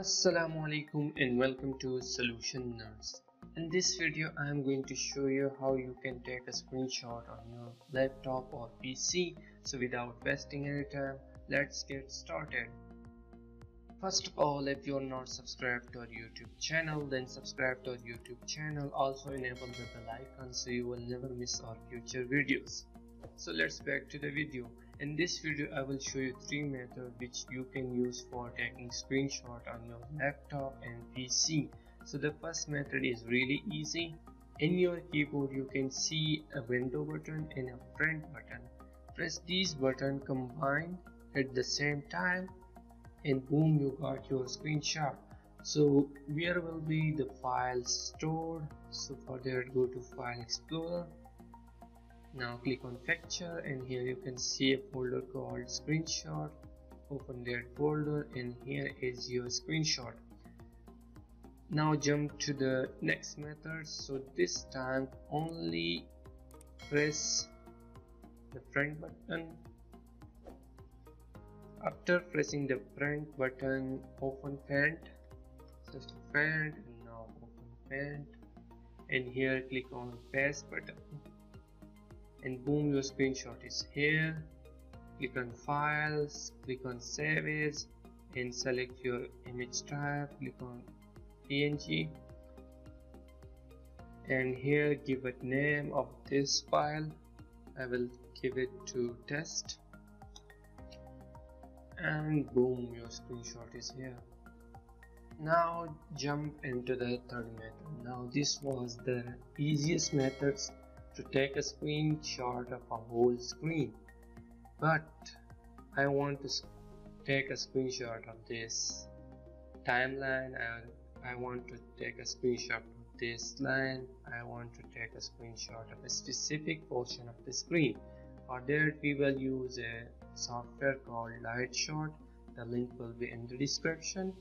Assalamu alaikum and welcome to Solution Nerds. In this video I am going to show you how you can take a screenshot on your laptop or PC. So without wasting any time, let's get started. First of all, if you're not subscribed to our YouTube channel, then subscribe to our YouTube channel. Also enable the bell icon so you will never miss our future videos. So let's back to the video. In this video I will show you three methods which you can use for taking screenshot on your laptop and PC. So the first method is really easy. In your keyboard you can see a window button and a print button. Press these buttons combined at the same time and boom you got your screenshot. So where will be the files stored? So for that go to file explorer now click on picture and here you can see a folder called screenshot. Open that folder and here is your screenshot. Now jump to the next method. So this time only press the print button. After pressing the print button open font just and now open font and here click on paste button and boom your screenshot is here. Click on files click on save as and select your image type. Click on png and here give a name of this file. I will give it to test. And boom your screenshot is here. Now jump into the third method. Now this was the easiest methods to take a screenshot of a whole screen. But I want to take a screenshot of this timeline. And I want to take a screenshot of this line. I want to take a screenshot of a specific portion of the screen. For that we will use a software called Lightshot. The link will be in the description.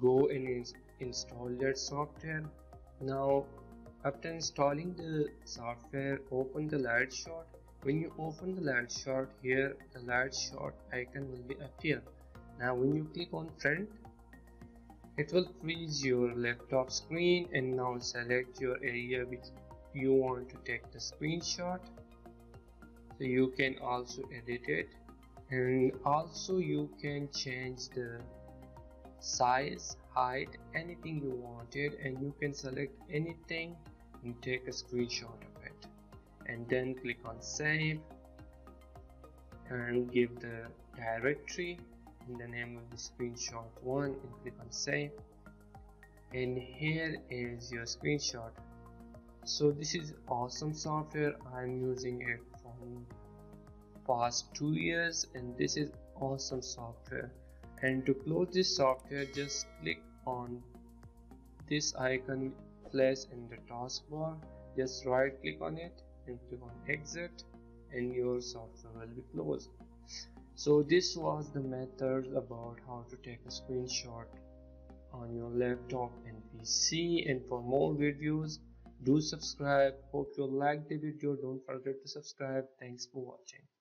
Go and install that software. Now after installing the software, open the Lightshot. When you open the Lightshot here, the Lightshot icon will be appear. Now when you click on front, it will freeze your laptop screen and now select your area which you want to take the screenshot. So you can also edit it and also you can change the size height anything you wanted and you can select anything and take a screenshot of it. And then click on save and give the directory in the name of the screenshot one and click on save. And here is your screenshot. So this is awesome software. I'm using it from past two years and this is awesome software and to close this software just click on this icon place in the taskbar. Just right click on it and click on exit and your software will be closed. So this was the method about how to take a screenshot on your laptop and pc and for more videos do subscribe. Hope you like the video. Don't forget to subscribe. Thanks for watching